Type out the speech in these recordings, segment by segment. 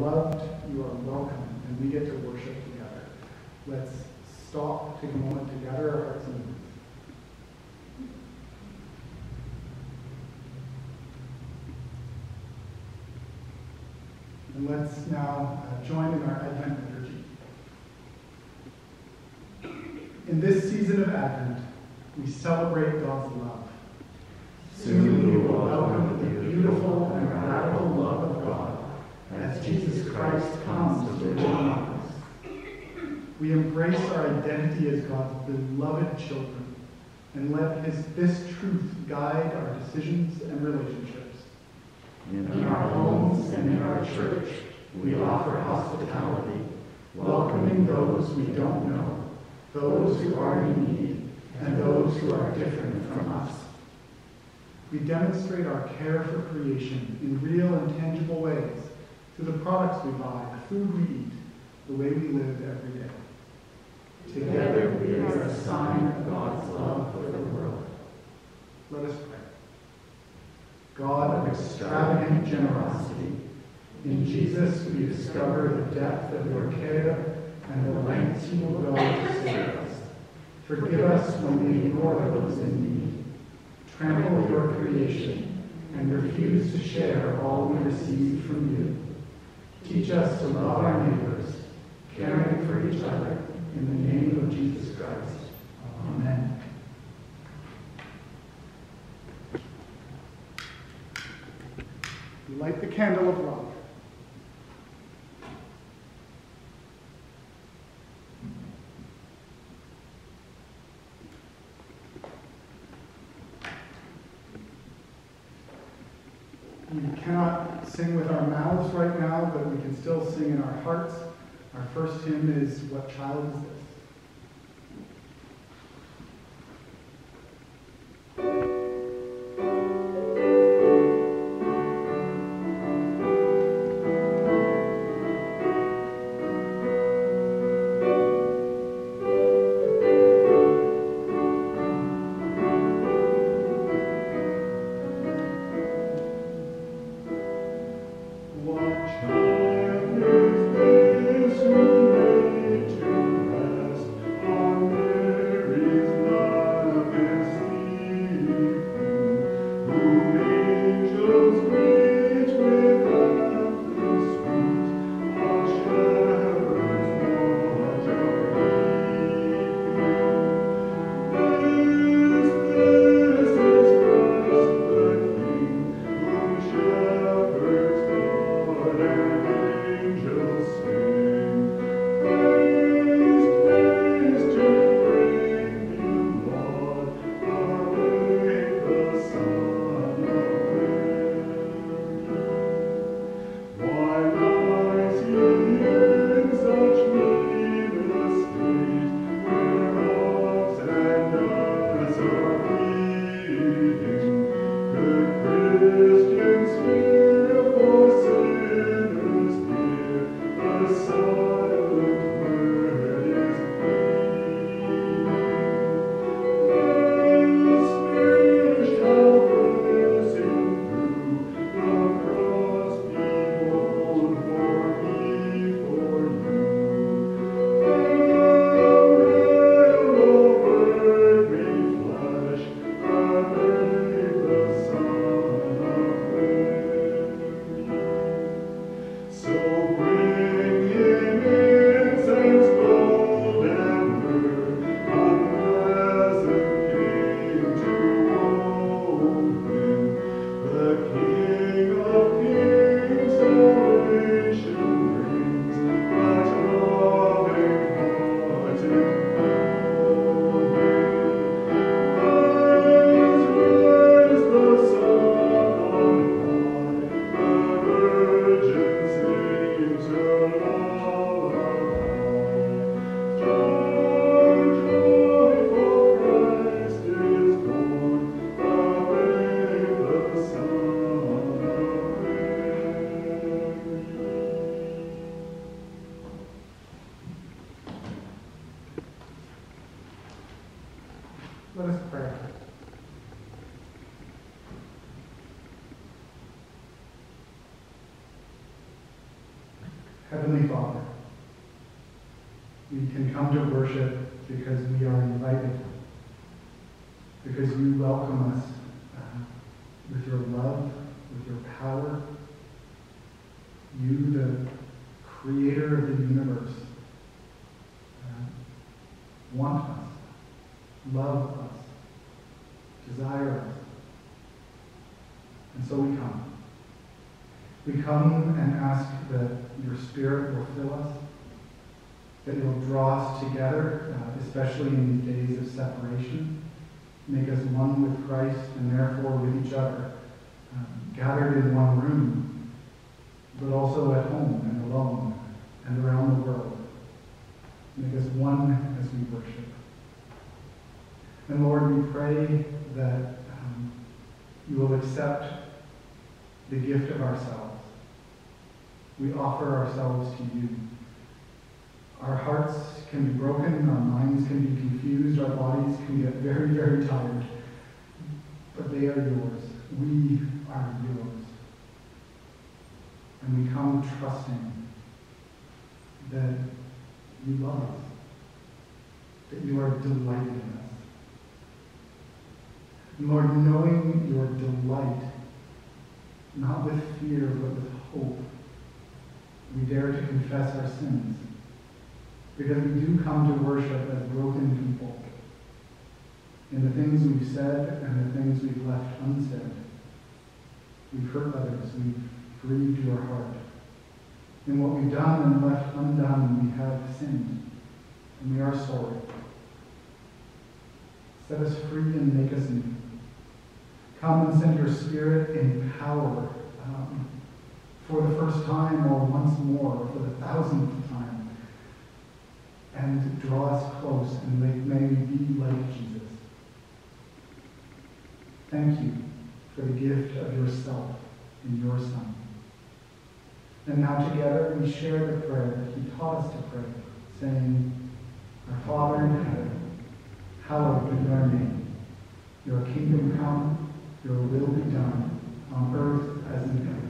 loved, you are welcome, and we get to worship together. Let's stop, take a moment together, our hearts and minds. And let's now uh, join in our Advent liturgy. In this season of Advent, we celebrate God's love. Soon we will welcome the beautiful and radical love as Jesus Christ comes to live among us. We embrace our identity as God's beloved children and let his, this truth guide our decisions and relationships. In our homes and in our church, we offer hospitality, welcoming those we don't know, those who are in need, and those who are different from us. We demonstrate our care for creation in real and tangible ways through the products we buy, the food we eat, the way we live every day. Together we are a sign of God's love for the world. Let us pray. God of extravagant generosity, in Jesus we discover the depth of your care and the lengths you will go to save us. Forgive us when we ignore those in need, trample your creation, and refuse to share all we receive from you. Teach us to love our neighbors, caring for each other, in the name of Jesus Christ. Amen. Light the candle of love. We cannot sing with our mouths right now, but we can still sing in our hearts. Our first hymn is What Child Is This? Come and ask that your Spirit will fill us, that will draw us together, uh, especially in these days of separation, make us one with Christ and therefore with each other, um, gathered in one room, but also at home and alone and around the world. Make us one as we worship. And Lord, we pray that um, you will accept the gift of ourselves we offer ourselves to you. Our hearts can be broken, our minds can be confused, our bodies can get very, very tired. But they are yours. We are yours. And we come trusting that you love us, that you are delighted in us. And Lord, knowing your delight, not with fear, but with hope, we dare to confess our sins. Because we do come to worship as broken people. In the things we've said and the things we've left unsaid. We've hurt others. We've grieved your heart. In what we've done and left undone, we have sinned. And we are sorry. Set us free and make us new. Come and send your Spirit in power. Um, for the first time or once more for the thousandth time and draw us close and make, may we be like Jesus. Thank you for the gift of yourself in your Son. And now together we share the prayer that he taught us to pray, saying, Our Father in heaven, hallowed be your name. Your kingdom come, your will be done, on earth as in heaven.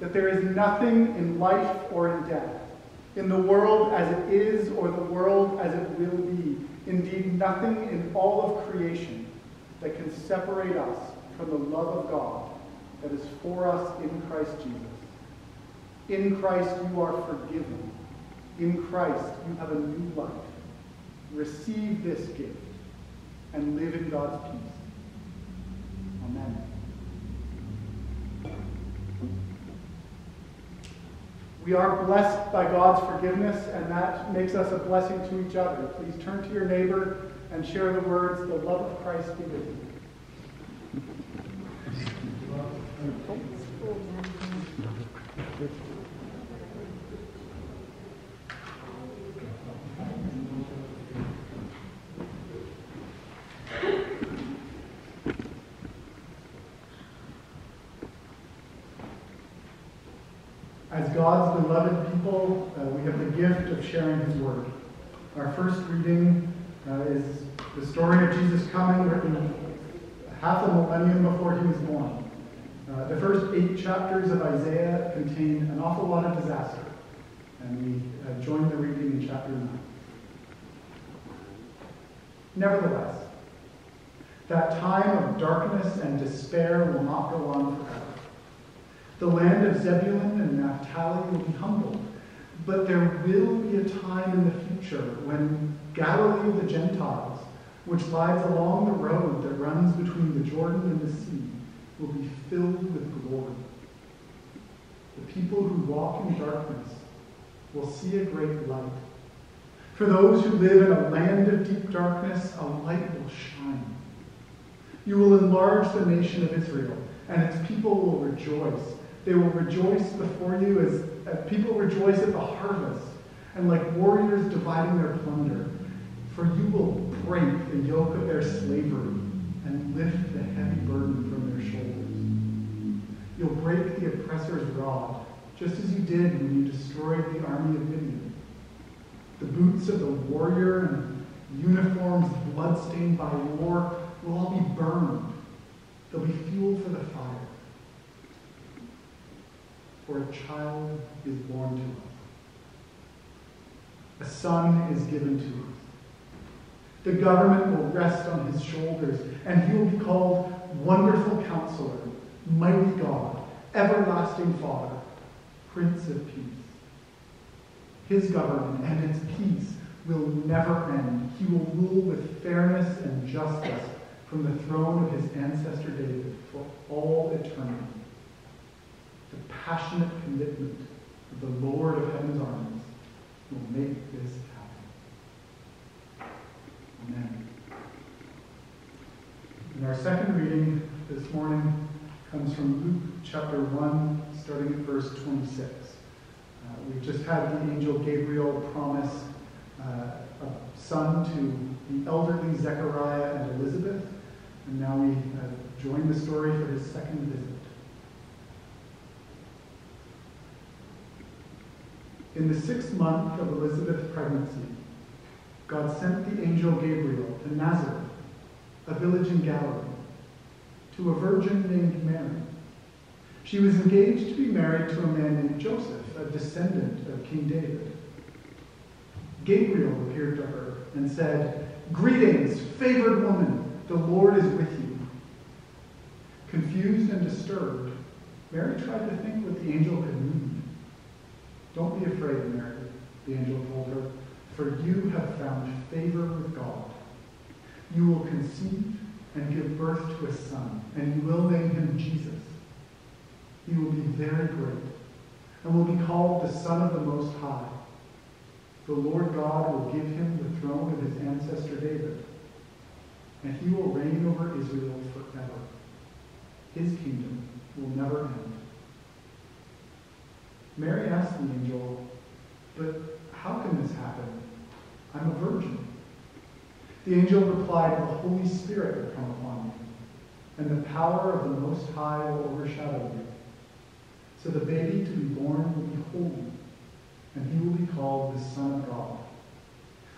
that there is nothing in life or in death, in the world as it is or the world as it will be, indeed nothing in all of creation that can separate us from the love of God that is for us in Christ Jesus. In Christ you are forgiven. In Christ you have a new life. Receive this gift and live in God's peace. Amen. We are blessed by God's forgiveness, and that makes us a blessing to each other. Please turn to your neighbor and share the words, The love of Christ be with you. As God's beloved people, uh, we have the gift of sharing his word. Our first reading uh, is the story of Jesus coming, written half a millennium before he was born. Uh, the first eight chapters of Isaiah contain an awful lot of disaster, and we uh, join the reading in chapter 9. Nevertheless, that time of darkness and despair will not go on forever. The land of Zebulun and Naphtali will be humbled, but there will be a time in the future when Galilee of the Gentiles, which lies along the road that runs between the Jordan and the sea, will be filled with glory. The people who walk in darkness will see a great light. For those who live in a land of deep darkness, a light will shine. You will enlarge the nation of Israel, and its people will rejoice They will rejoice before you as, as people rejoice at the harvest, and like warriors dividing their plunder. For you will break the yoke of their slavery and lift the heavy burden from their shoulders. You'll break the oppressor's rod, just as you did when you destroyed the army of Midian. The boots of the warrior and uniforms bloodstained by war will all be burned. They'll be fuel for the fire. For a child is born to us. A son is given to us. The government will rest on his shoulders, and he will be called Wonderful Counselor, Mighty God, Everlasting Father, Prince of Peace. His government and its peace will never end. He will rule with fairness and justice from the throne of his ancestor David for all eternity. Passionate commitment of the Lord of heaven's armies will make this happen. Amen. And our second reading this morning comes from Luke chapter 1, starting at verse 26. Uh, we've just had the angel Gabriel promise uh, a son to the elderly Zechariah and Elizabeth, and now we uh, join the story for his second visit. In the sixth month of Elizabeth's pregnancy, God sent the angel Gabriel to Nazareth, a village in Galilee, to a virgin named Mary. She was engaged to be married to a man named Joseph, a descendant of King David. Gabriel appeared to her and said, Greetings, favored woman, the Lord is with you. Confused and disturbed, Mary tried to think what the angel could mean. Don't be afraid, Mary, the angel told her, for you have found favor with God. You will conceive and give birth to a son, and you will name him Jesus. He will be very great and will be called the Son of the Most High. The Lord God will give him the throne of his ancestor David, and he will reign over Israel forever. His kingdom will never end. Mary asked the angel, But how can this happen? I'm a virgin. The angel replied, The Holy Spirit will come upon you, and the power of the Most High will overshadow you. So the baby to be born will be holy, and he will be called the Son of God.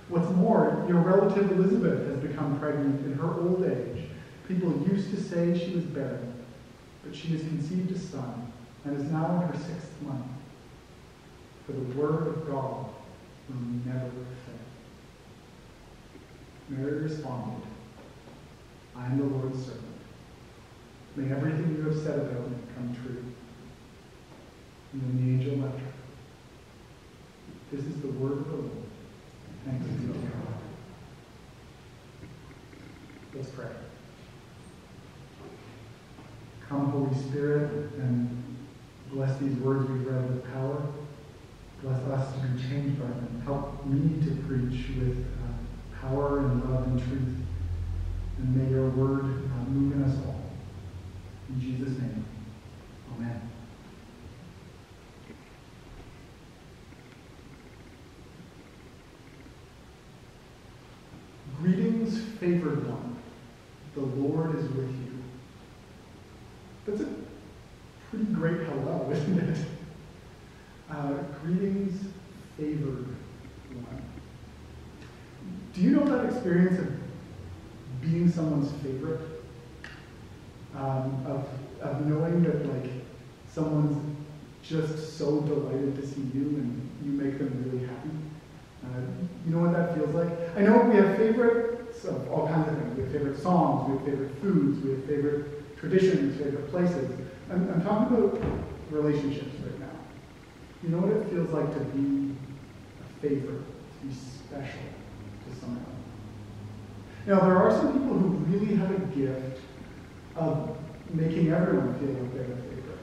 What's more, your relative Elizabeth has become pregnant in her old age. People used to say she was barren, but she has conceived a son and is now in her sixth month. For the word of God will never fail. Mary responded, I am the Lord's servant. May everything you have said about me come true. And then the angel left her. This is the word of the Lord. Thanks be to God. Let's pray. Come, Holy Spirit, and bless these words we've read with power. Bless us to be changed by them. Help me to preach with uh, power and love and truth. And may your word uh, move in us all. In Jesus' name, amen. Greetings, favored one. The Lord is with you. That's a pretty great hello, isn't it? Uh, greetings, favored one. Do you know that experience of being someone's favorite? Um, of, of knowing that like someone's just so delighted to see you and you make them really happy? Uh, you know what that feels like? I know we have favorites of all kinds of things. We have favorite we have favorite foods, we have favorite traditions, favorite places. I'm, I'm talking about relationships right now. You know what it feels like to be a favorite, to be special to someone? Now, there are some people who really have a gift of making everyone feel like they're a favorite.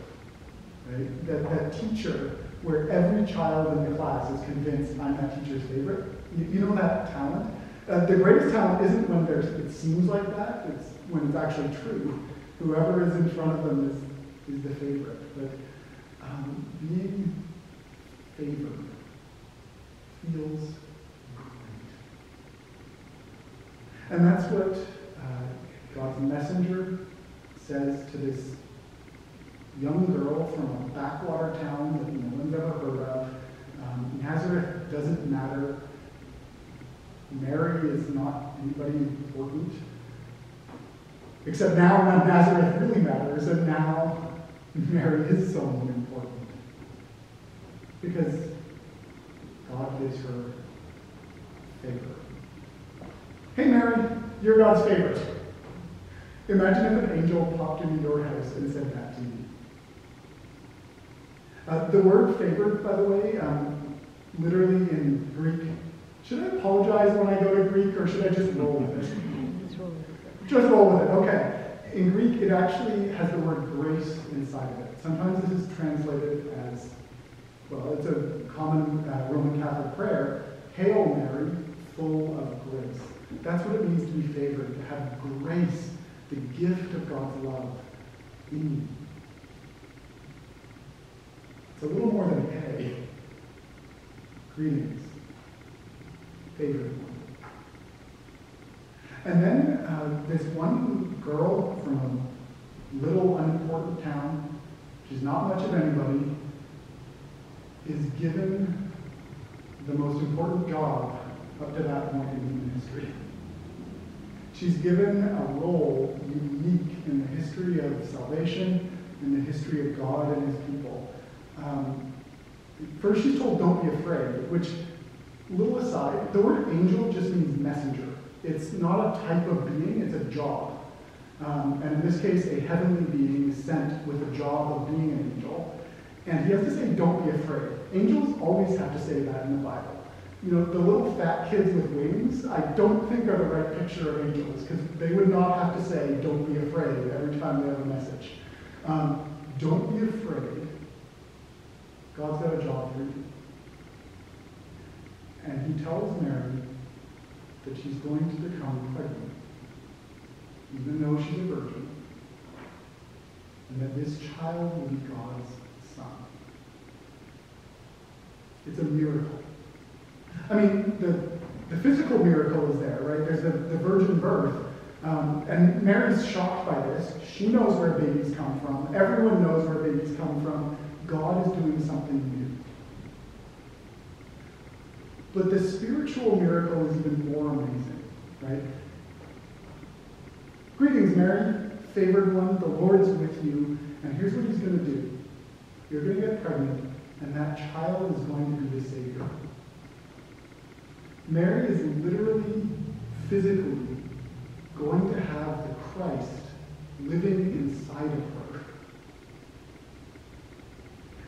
Right? That, that teacher where every child in the class is convinced I'm that teacher's favorite. You, you know that talent? Uh, the greatest talent isn't when there's, it seems like that, it's when it's actually true. Whoever is in front of them is, is the favorite. But um, being favored feels great. And that's what uh, God's messenger says to this young girl from a backwater town that no one's ever heard of. Um, Nazareth doesn't matter. Mary is not anybody important. Except now when Nazareth really matters, and now Mary is someone important. Because God gives her favor. Hey Mary, you're God's favorite. Imagine if an angel popped into your house and said that to you. Uh, the word favored, by the way, um, literally in Greek, should I apologize when I go to Greek or should I just roll with it? Just roll with it, okay. In Greek, it actually has the word grace inside of it. Sometimes this is translated as, well, it's a common uh, Roman Catholic prayer, Hail Mary, full of grace. That's what it means to be favored, to have grace, the gift of God's love in you. It's a little more than hey. Greetings. Favored one. And then uh, this one girl from a little unimportant town, she's not much of anybody, is given the most important job up to that point in human history. She's given a role unique in the history of salvation, in the history of God and his people. Um, first, she's told, don't be afraid, which, little aside, the word angel just means messenger. It's not a type of being, it's a job. Um, and in this case, a heavenly being is sent with the job of being an angel. And he has to say, don't be afraid. Angels always have to say that in the Bible. You know, the little fat kids with wings, I don't think are the right picture of angels, because they would not have to say, don't be afraid, every time they have a message. Um, don't be afraid. God's got a job for you. And he tells Mary that she's going to become pregnant, even though she's a virgin, and that this child will be God's son. It's a miracle. I mean, the, the physical miracle is there, right? There's the, the virgin birth. Um, and Mary's shocked by this. She knows where babies come from. Everyone knows where babies come from. God is doing something new. But the spiritual miracle is even more amazing, right? Greetings, Mary, favored one, the Lord's with you. And here's what he's going to do you're going to get pregnant, and that child is going to be the Savior. Mary is literally, physically going to have the Christ living inside of her.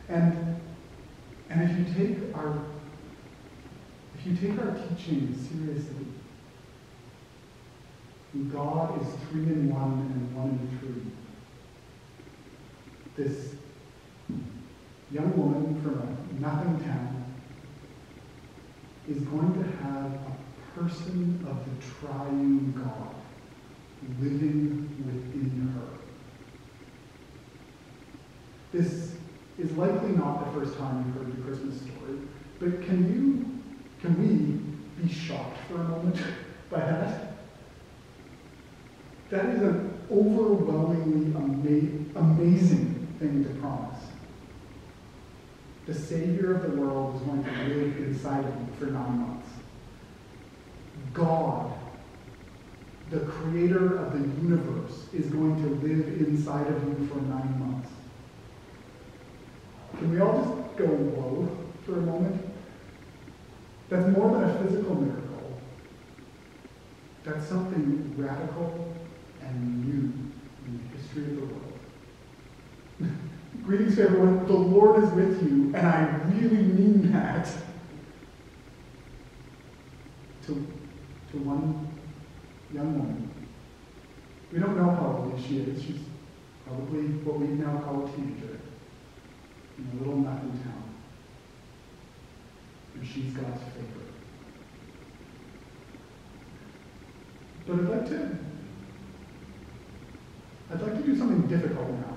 And, if you take our if you seriously, God is three in one and one in three. This young woman from a nothing town is going to have a person of the triune God living within her. This is likely not the first time you've heard the Christmas story, but can you can we be shocked for a moment by that? That is an overwhelmingly ama- amazing thing to promise. The Savior of the world is going to live inside of you for nine months. God, the creator of the universe, is going to live inside of you for nine months. Can we all just go whoa for a moment? That's more than a physical miracle. That's something radical and new in the history of the world. Greetings to everyone. The Lord is with you, and I really mean that. To, to one young woman. We don't know how old she is. She's probably what we now call a teenager in a little nothing town and she's God's favorite. But I'd like to I'd like to do something difficult now,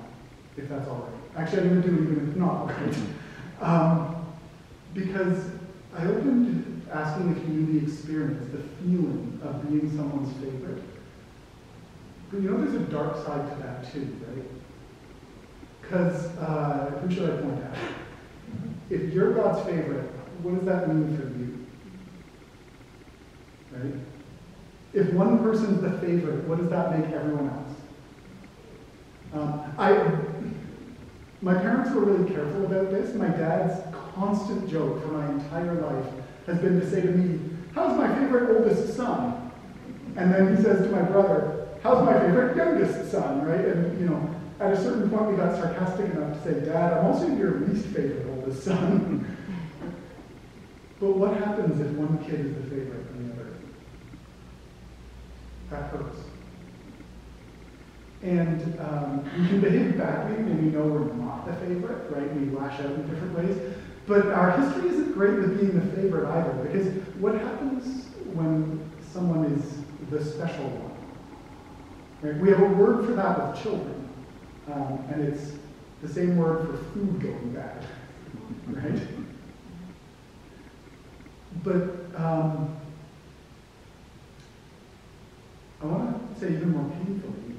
if that's all right. Actually, I'm going to do it even if not, right? Um, because I opened asking if you knew the experience, the feeling of being someone's favorite. But you know, there's a dark side to that too, right? Because uh, who should I point at? If you're God's favorite, what does that mean for you? Right? If one person's the favorite, what does that make everyone else? Um, I, my parents were really careful about this. My dad's constant joke for my entire life has been to say to me, How's my favorite oldest son? And then he says to my brother, How's my favorite youngest son? Right? And, you know, at a certain point we got sarcastic enough to say, Dad, I'm also your least favorite oldest son. but what happens if one kid is the favorite and the other? That hurts. And um, we can behave badly when we know we're not the favorite, right? We lash out in different ways. But our history isn't great with being the favorite either, because what happens when someone is the special one? Right? We have a word for that with children, um, and it's the same word for food going bad, right? But um, I want to say even more painfully,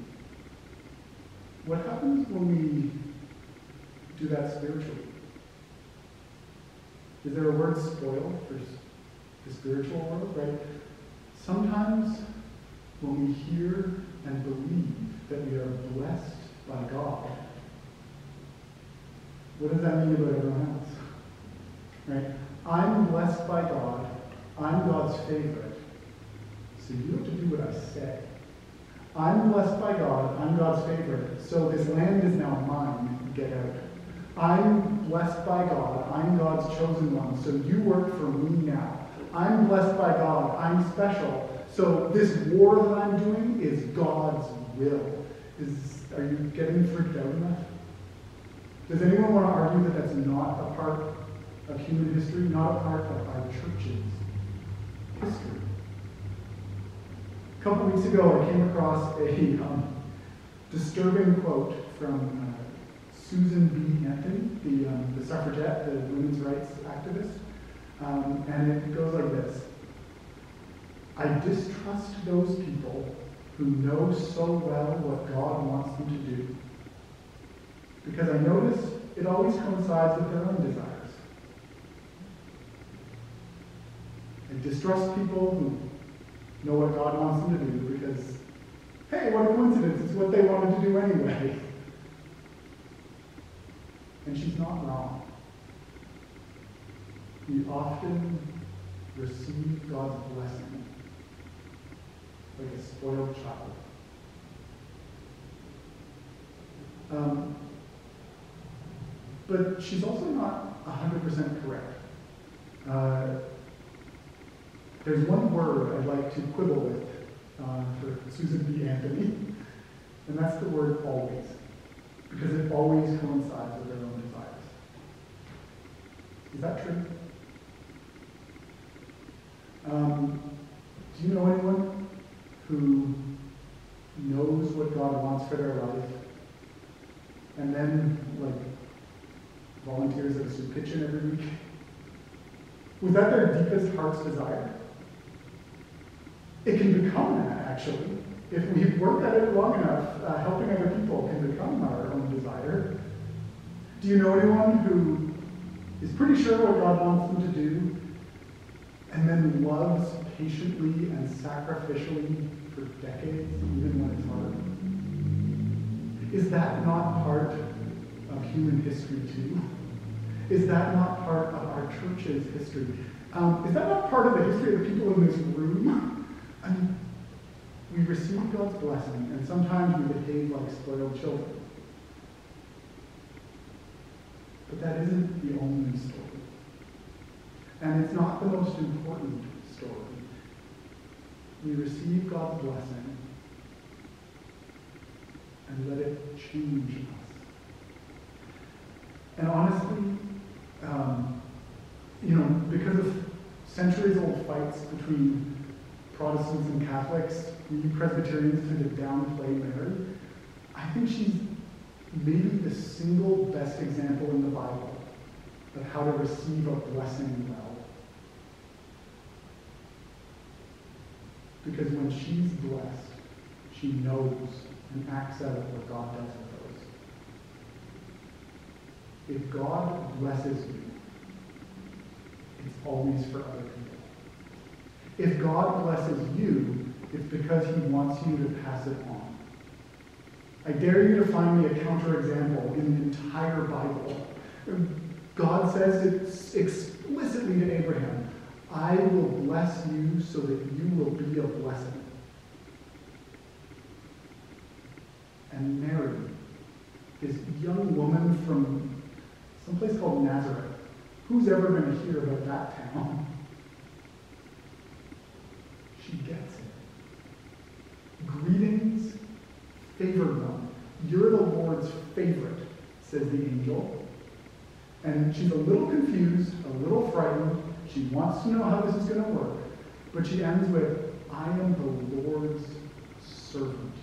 what happens when we do that spiritually? Is there a word spoil for the spiritual world, right? Sometimes when we hear and believe that we are blessed by God, what does that mean about everyone else? Right? I'm blessed by God. I'm God's favorite. So you have to do what I say. I'm blessed by God. I'm God's favorite. So this land is now mine. Get out. I'm blessed by God. I'm God's chosen one. So you work for me now. I'm blessed by God. I'm special. So this war that I'm doing is God's will. Is are you getting freaked out enough? Does anyone want to argue that that's not a part of human history, not a part of our church's history? A couple weeks ago, I came across a um, disturbing quote from uh, Susan B. Anthony, the, um, the suffragette, the women's rights activist. Um, and it goes like this I distrust those people who know so well what God wants them to do. Because I notice it always coincides with their own desires. I distrust people who know what God wants them to do because, hey, what a coincidence, it's what they wanted to do anyway. And she's not wrong. We often receive God's blessing like a spoiled child. Um, but she's also not 100% correct. Uh, there's one word I'd like to quibble with uh, for Susan B. Anthony, and that's the word always, because it always coincides with their own desires. Is that true? Um, do you know anyone who knows what God wants for their life and then, like, volunteers at a soup kitchen every week? Was that their deepest heart's desire? It can become that, actually. If we work at it long enough, uh, helping other people can become our own desire. Do you know anyone who is pretty sure what God wants them to do and then loves patiently and sacrificially for decades, even when it's hard? Is that not part of human history too? Is that not part of our church's history? Um, is that not part of the history of the people in this room? Mean, we receive God's blessing, and sometimes we behave like spoiled children. But that isn't the only story. And it's not the most important story. We receive God's blessing and let it change us. And honestly, um, you know, because of centuries old fights between Protestants and Catholics, we Presbyterians tend to downplay Mary. I think she's maybe the single best example in the Bible of how to receive a blessing well. Because when she's blessed, she knows and acts out what God does with those. If God blesses you, it's always for other people. If God blesses you, it's because he wants you to pass it on. I dare you to find me a counterexample in the entire Bible. God says it explicitly to Abraham, I will bless you so that you will be a blessing. And Mary, this young woman from someplace called Nazareth, who's ever going to hear about that town? She gets it. Greetings, favored one. You're the Lord's favorite, says the angel. And she's a little confused, a little frightened. She wants to know how this is going to work. But she ends with, I am the Lord's servant.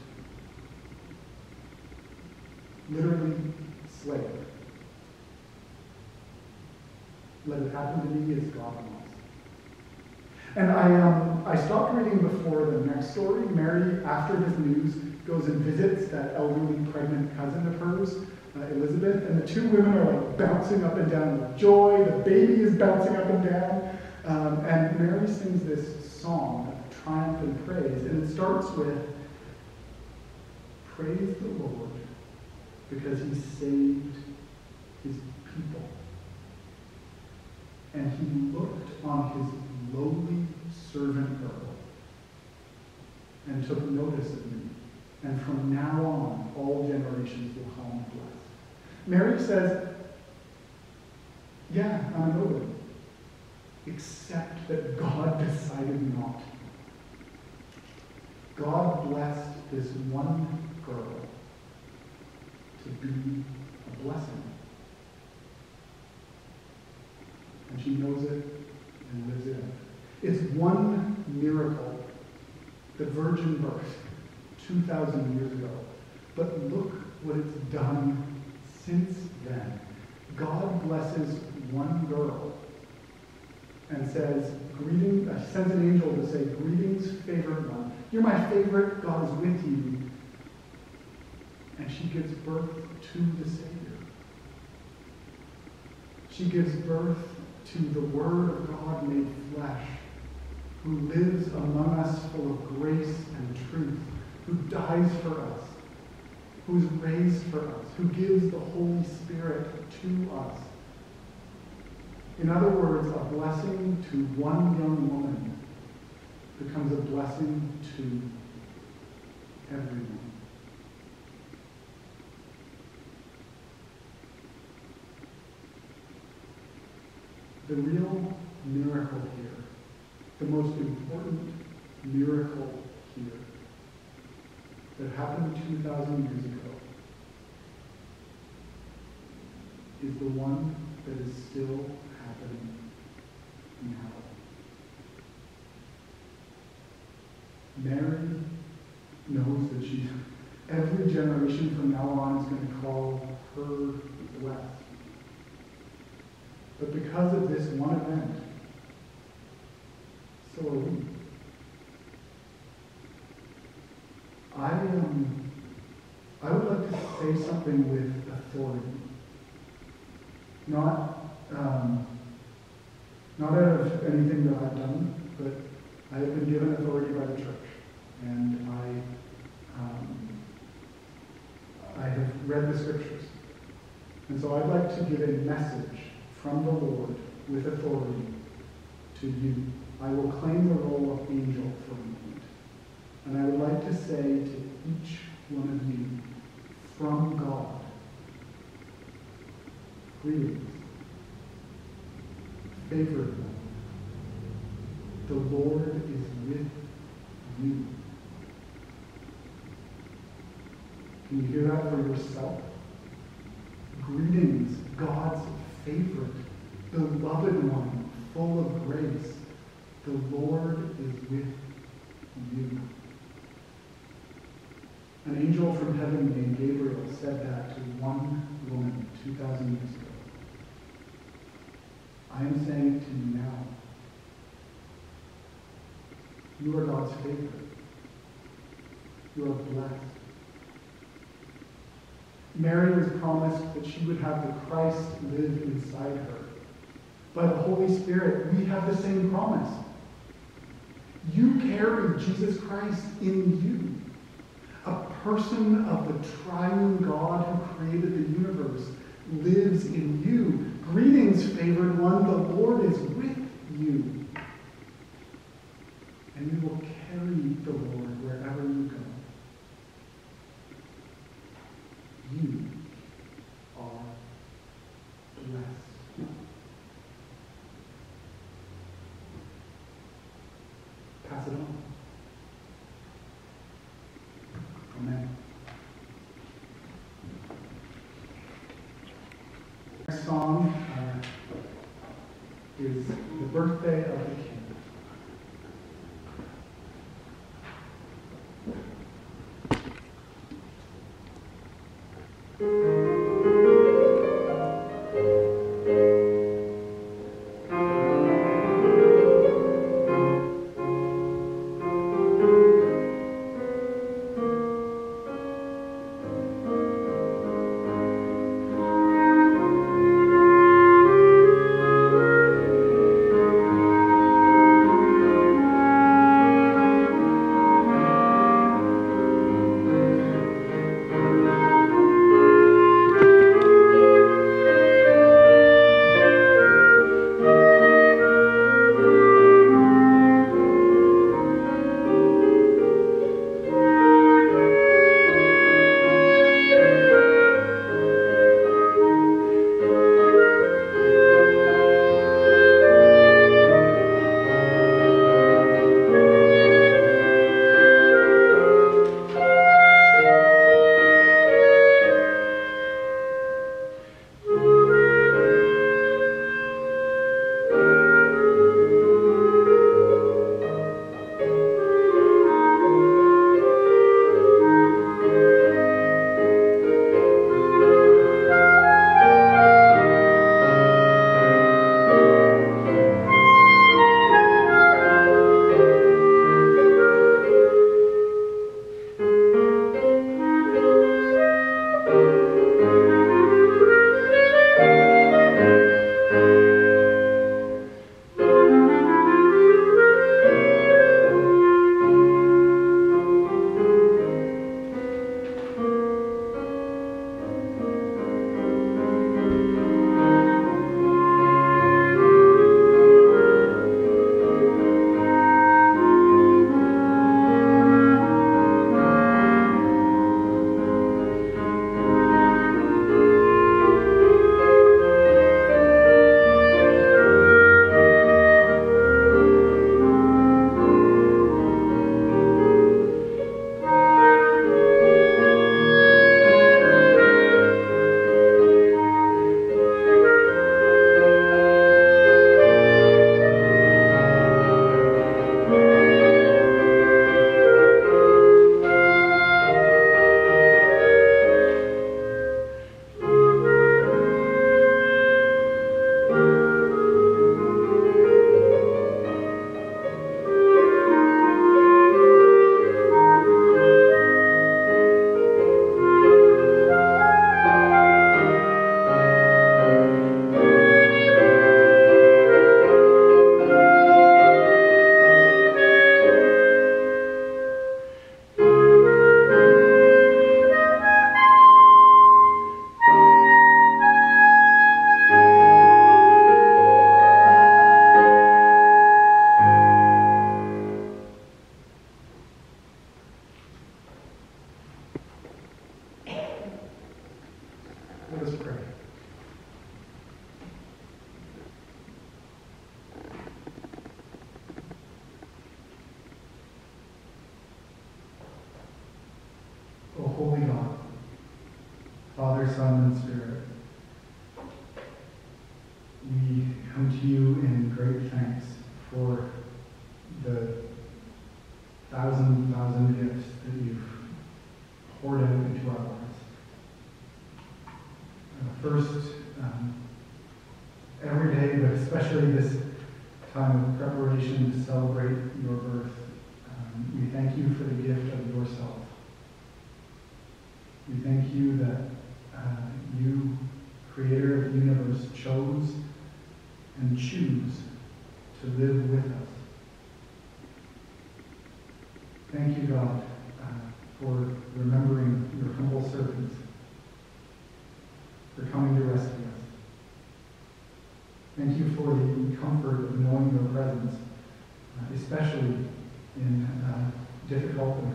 Literally, slave. Let it happen to me as God wants. And I, I stopped reading before the next story. Mary, after this news, goes and visits that elderly pregnant cousin of hers, uh, Elizabeth, and the two women are like bouncing up and down with joy. The baby is bouncing up and down. Um, and Mary sings this song of triumph and praise. And it starts with Praise the Lord because he saved his people. And he looked on his lowly servant girl and took notice of me. And from now on, all generations will call me blessed. Mary says, Yeah, I'm nobody. Except that God decided not. God blessed this one girl to be a blessing. And she knows it and lives it out. It's one miracle, the virgin birth, 2,000 years ago. But look what it's done since then. God blesses one girl and says, greeting, uh, sends an angel to say, greetings, favorite one. You're my favorite, God is with you. And she gives birth to the Savior. She gives birth to the Word of God made flesh, who lives among us full of grace and truth, who dies for us, who's raised for us, who gives the Holy Spirit to us. In other words, a blessing to one young woman becomes a blessing to everyone. The real miracle the most important miracle here that happened 2,000 years ago is the one that is still happening now. Mary knows that she, every generation from now on is going to call her blessed. But because of this one event, so. I, um, I would like to say something with authority. Not, um, not out of anything that I've done, but I have been given authority by the church. And I, um, I have read the scriptures. And so I'd like to give a message from the Lord with authority to you. I will claim the role of angel for a moment. And I would like to say to each one of you, from God, greetings, favored one. The Lord is with you. Can you hear that for yourself? Greetings, God's favorite, beloved one, full of grace. The Lord is with you. An angel from heaven named Gabriel said that to one woman 2,000 years ago. I am saying it to you now. You are God's favorite. You are blessed. Mary was promised that she would have the Christ live inside her. By the Holy Spirit, we have the same promise. You carry Jesus Christ in you a person of the triune God who created the universe lives in you. Greetings, favored one, the Lord is with you. And you will carry the Lord wherever you go. You are blessed. Pass it on. Amen. Next song uh, is The Birthday of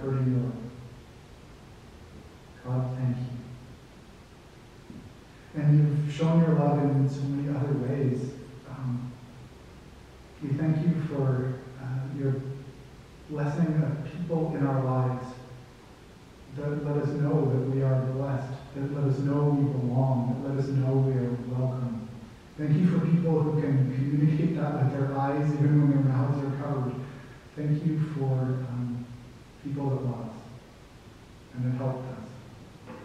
hurting. God, thank you. And you've shown your love in so many other ways. Um, we thank you for uh, your blessing of people in our lives that let us know that we are blessed, that let us know we belong, that let us know we are welcome. Thank you for people who can communicate that with their eyes even when their mouths are covered. Thank you for um, people that us and that helped us.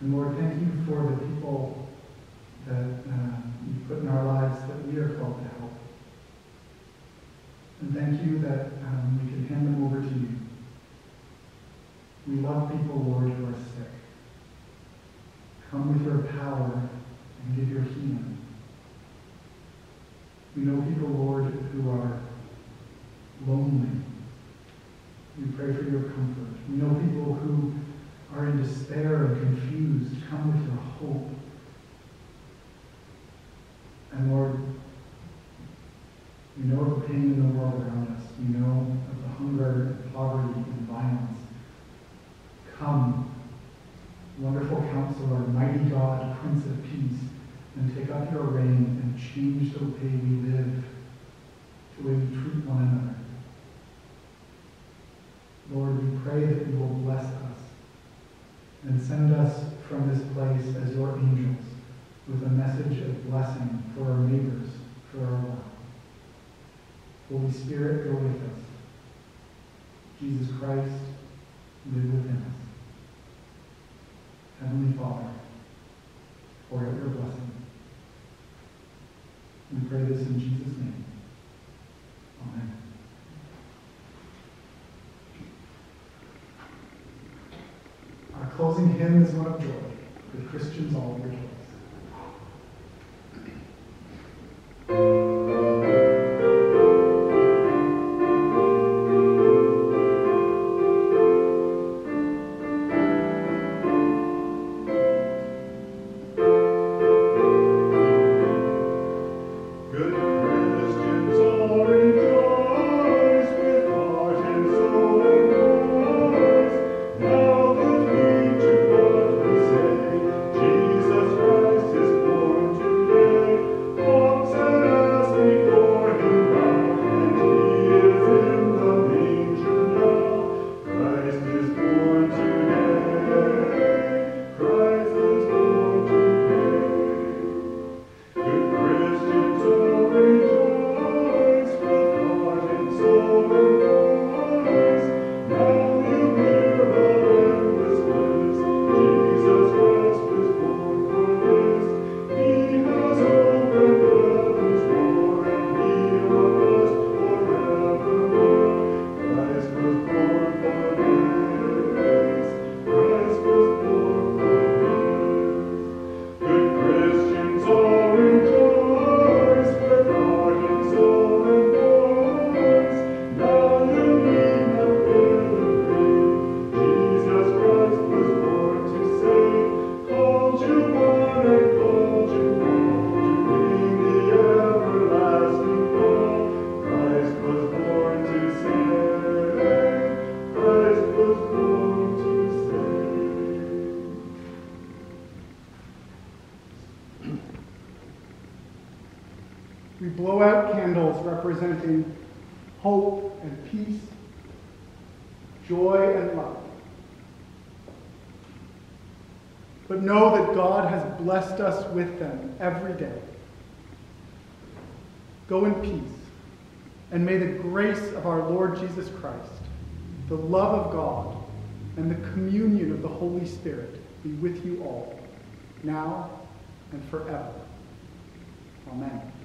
And Lord, thank you for the people that uh, you put in our lives that we are called to help. And thank you that um, we can hand them over to you. We love people, Lord, who are sick. Come with your power and give your healing. We know people, Lord, who are lonely. We pray for your comfort. We know people who are in despair and confused. Come with your hope. And Lord, we know of the pain in the world around us. We know of the hunger, poverty, and violence. Come, wonderful counselor, mighty God, Prince of Peace, and take up your reign and change the way we live, to the way we treat one another. Lord, we pray that you will bless us and send us from this place as your angels with a message of blessing for our neighbors, for our world. Holy Spirit, go with us. Jesus Christ, live within us. Heavenly Father, pour out your blessing. We pray this in Jesus' name. Amen. Our closing hymn is one of joy. The Christians all rejoice. Good God has blessed us with them every day. Go in peace, and may the grace of our Lord Jesus Christ, the love of God, and the communion of the Holy Spirit be with you all, now and forever. Amen.